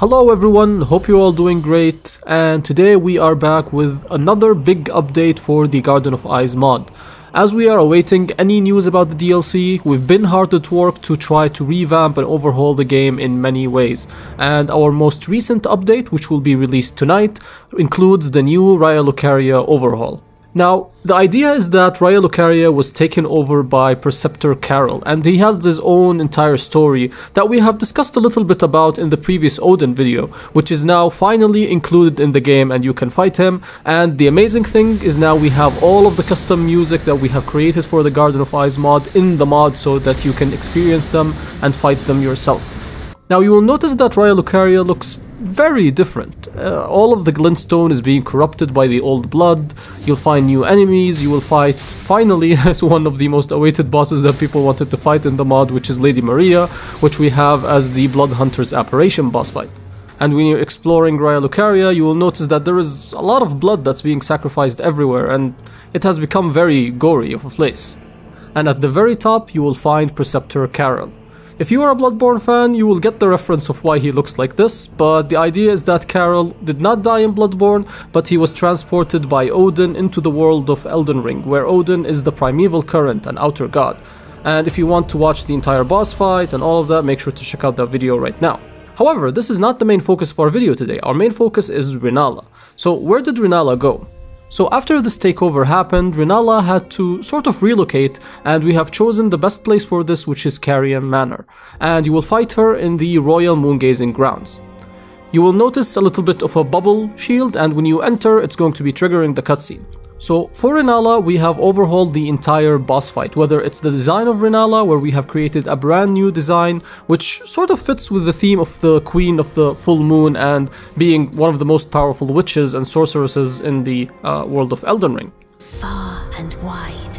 Hello everyone, hope you're all doing great and today we are back with another big update for the Garden of Eyes mod. As we are awaiting any news about the DLC, we've been hard at work to try to revamp and overhaul the game in many ways. And our most recent update, which will be released tonight, includes the new Raya Lucaria overhaul. Now, the idea is that Raya Lucaria was taken over by Preceptor Caryll, and he has his own entire story that we have discussed a little bit about in the previous Oedon video, which is now finally included in the game and you can fight him. And the amazing thing is now we have all of the custom music that we have created for the Garden of Eyes mod in the mod so that you can experience them and fight them yourself. Now you will notice that Raya Lucaria looks very different. Uh, all of the glintstone is being corrupted by the old blood. You'll find new enemies. You will fight, finally, as one of the most awaited bosses that people wanted to fight in the mod, which is Lady Maria, which we have as the Blood Hunter's Apparition boss fight. And when you're exploring Raya Lucaria, you will notice that there is a lot of blood that's being sacrificed everywhere, and it has become very gory of a place. And at the very top, you will find Preceptor Caryll. If you are a Bloodborne fan, you will get the reference of why he looks like this, but the idea is that Caryll did not die in Bloodborne, but he was transported by Oedon into the world of Elden Ring, where Oedon is the primeval current and outer god. And if you want to watch the entire boss fight and all of that, make sure to check out that video right now. However, this is not the main focus of our video today. Our main focus is Rennala. So where did Rennala go? So after this takeover happened, Rennala had to sort of relocate and we have chosen the best place for this which is Caria Manor. And you will fight her in the Royal Moongazing Grounds. You will notice a little bit of a bubble shield and when you enter it's going to be triggering the cutscene. So for Rennala, we have overhauled the entire boss fight, whether it's the design of Rennala, where we have created a brand new design, which sort of fits with the theme of the Queen of the Full Moon and being one of the most powerful witches and sorceresses in the uh, world of Elden Ring. Far and wide.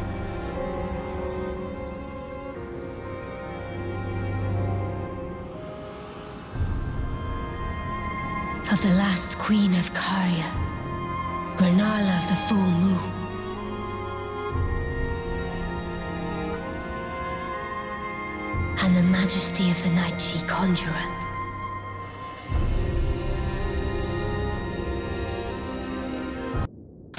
Of the last Queen of Caria. Rennala of the Full Moon. And the majesty of the night she conjureth.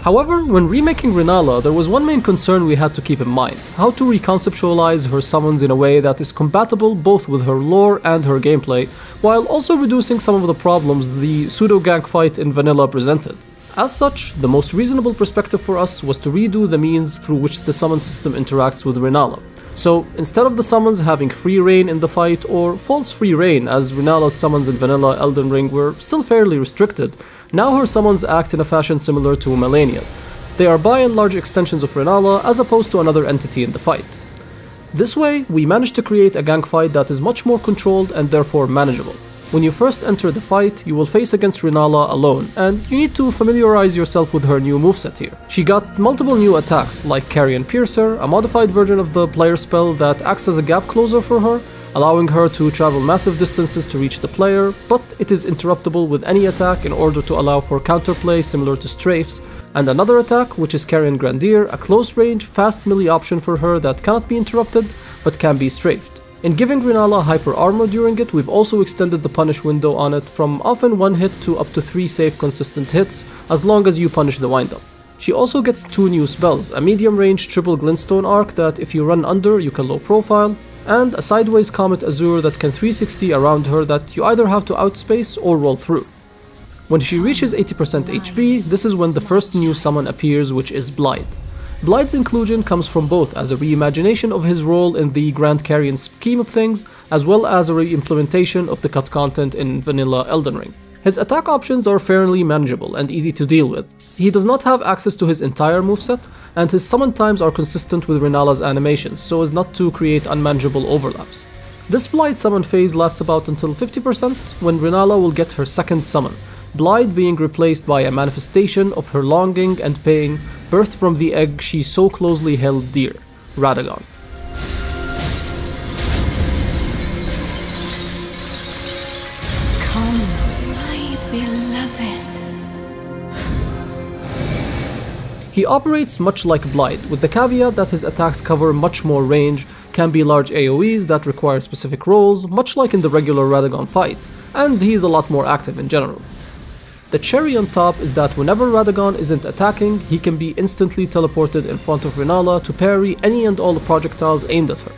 However, when remaking Rennala, there was one main concern we had to keep in mind, how to reconceptualize her summons in a way that is compatible both with her lore and her gameplay, while also reducing some of the problems the pseudo-gank fight in vanilla presented. As such, the most reasonable perspective for us was to redo the means through which the summon system interacts with Rennala. So instead of the summons having free reign in the fight or false free reign as Rennala's summons in vanilla Elden Ring were still fairly restricted, now her summons act in a fashion similar to Malenia's. They are by and large extensions of Rennala as opposed to another entity in the fight. This way, we managed to create a gank fight that is much more controlled and therefore manageable. When you first enter the fight, you will face against Rennala alone, and you need to familiarize yourself with her new moveset here. She got multiple new attacks like Carian Piercer, a modified version of the player spell that acts as a gap closer for her, allowing her to travel massive distances to reach the player, but it is interruptible with any attack in order to allow for counterplay similar to Strafe's, and another attack, which is Carian Grandeur, a close range, fast melee option for her that cannot be interrupted, but can be strafed. In giving Rennala hyper armor during it, we've also extended the punish window on it from often one hit to up to 3 safe consistent hits, as long as you punish the windup. She also gets two new spells, a medium range triple glintstone arc that if you run under you can low profile, and a sideways comet azure that can 360 around her that you either have to outspace or roll through. When she reaches 80% HP, this is when the first new summon appears which is Blaidd. Blaidd's inclusion comes from both as a reimagination of his role in the Grand Carian scheme of things, as well as a re-implementation of the cut content in vanilla Elden Ring. His attack options are fairly manageable and easy to deal with. He does not have access to his entire moveset, and his summon times are consistent with Rennala's animations so as not to create unmanageable overlaps. This Blaidd summon phase lasts about until 50% when Rennala will get her second summon, Blaidd being replaced by a manifestation of her longing and pain birthed from the egg she so closely held dear, Radagon. Come, my beloved. He operates much like Blaidd, with the caveat that his attacks cover much more range, can be large AoEs that require specific rolls, much like in the regular Radagon fight, and he's a lot more active in general. The cherry on top is that whenever Radagon isn't attacking, he can be instantly teleported in front of Rennala to parry any and all projectiles aimed at her.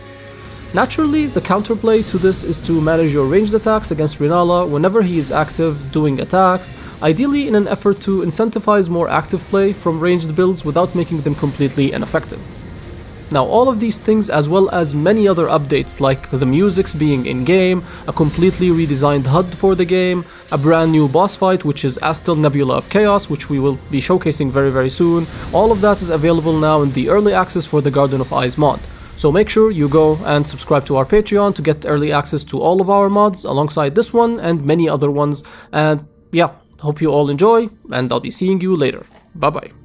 Naturally, the counterplay to this is to manage your ranged attacks against Rennala whenever he is active doing attacks, ideally in an effort to incentivize more active play from ranged builds without making them completely ineffective. Now all of these things as well as many other updates like the musics being in-game, a completely redesigned HUD for the game, a brand new boss fight which is Astel Nebula of Chaos which we will be showcasing very very soon, all of that is available now in the early access for the Garden of Eyes mod. So make sure you go and subscribe to our Patreon to get early access to all of our mods alongside this one and many other ones. And yeah, hope you all enjoy and I'll be seeing you later. Bye bye.